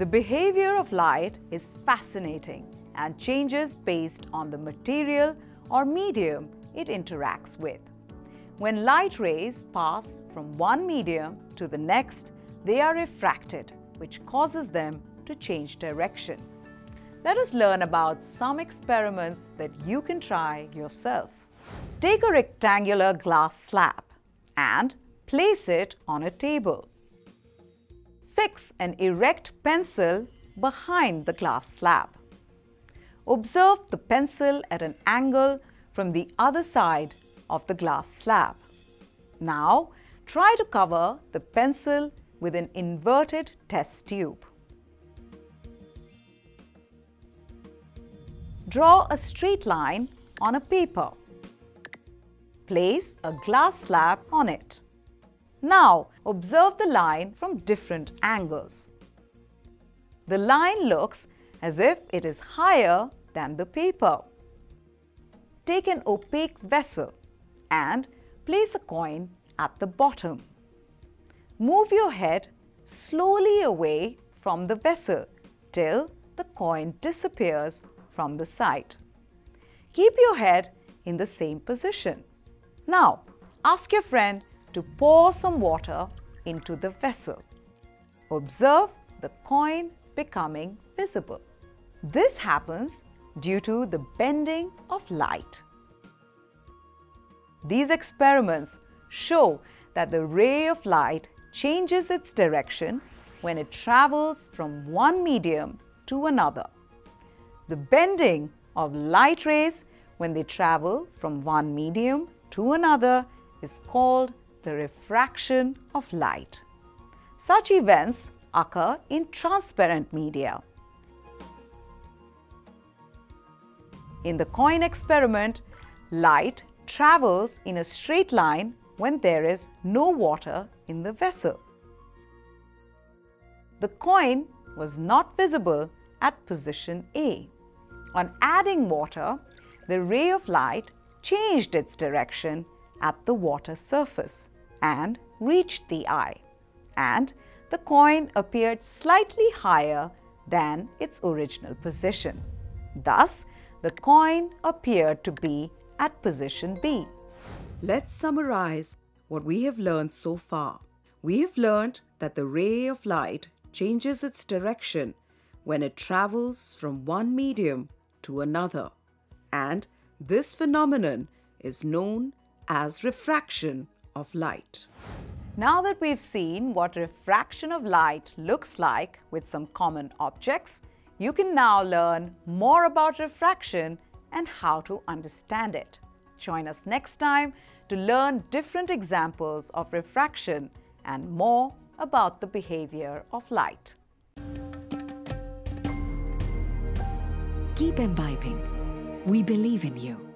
The behavior of light is fascinating and changes based on the material or medium it interacts with. When light rays pass from one medium to the next, they are refracted, which causes them to change direction. Let us learn about some experiments that you can try yourself. Take a rectangular glass slab and place it on a table. Fix an erect pencil behind the glass slab. Observe the pencil at an angle from the other side of the glass slab. Now, try to cover the pencil with an inverted test tube. Draw a straight line on a paper. Place a glass slab on it. Now, observe the line from different angles. The line looks as if it is higher than the paper. Take an opaque vessel and place a coin at the bottom. Move your head slowly away from the vessel till the coin disappears from the sight. Keep your head in the same position. Now, ask your friend to pour some water into the vessel. Observe the coin becoming visible. This happens due to the bending of light. These experiments show that the ray of light changes its direction when it travels from one medium to another. The bending of light rays when they travel from one medium to another is called the refraction of light. Such events occur in transparent media. In the coin experiment, light travels in a straight line when there is no water in the vessel. The coin was not visible at position A. On adding water, the ray of light changed its direction at the water surface and reached the eye, and the coin appeared slightly higher than its original position. Thus, the coin appeared to be at position B. Let's summarize what we have learned so far. We have learned that the ray of light changes its direction when it travels from one medium to another, and this phenomenon is known as refraction of light. Now that we've seen what refraction of light looks like with some common objects, you can now learn more about refraction and how to understand it. Join us next time to learn different examples of refraction and more about the behavior of light. Keep embibing. We believe in you.